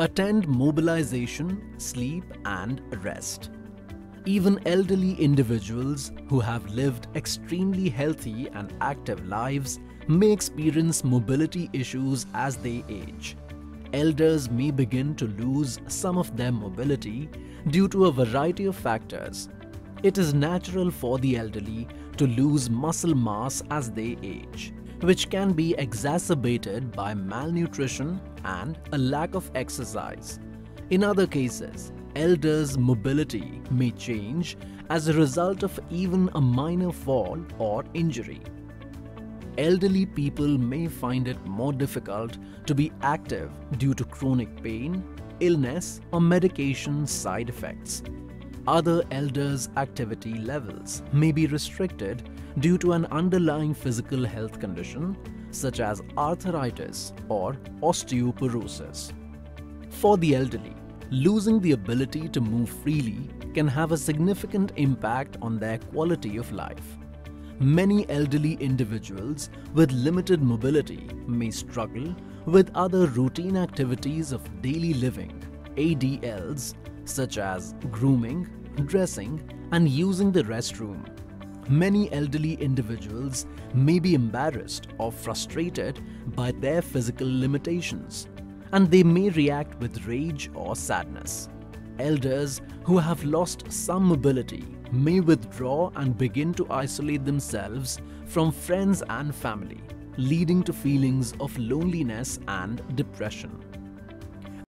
attend mobilization, sleep, and rest. Even elderly individuals who have lived extremely healthy and active lives may experience mobility issues as they age. Elders may begin to lose some of their mobility due to a variety of factors. It is natural for the elderly to lose muscle mass as they age, which can be exacerbated by malnutrition and a lack of exercise. In other cases, elders' mobility may change as a result of even a minor fall or injury. Elderly people may find it more difficult to be active due to chronic pain, illness, or medication side effects. Other elders' activity levels may be restricted due to an underlying physical health condition such as arthritis or osteoporosis. For the elderly, losing the ability to move freely can have a significant impact on their quality of life. Many elderly individuals with limited mobility may struggle with other routine activities of daily living, ADLs, such as grooming, dressing, and using the restroom. Many elderly individuals may be embarrassed or frustrated by their physical limitations, and they may react with rage or sadness. Elders who have lost some mobility may withdraw and begin to isolate themselves from friends and family, leading to feelings of loneliness and depression.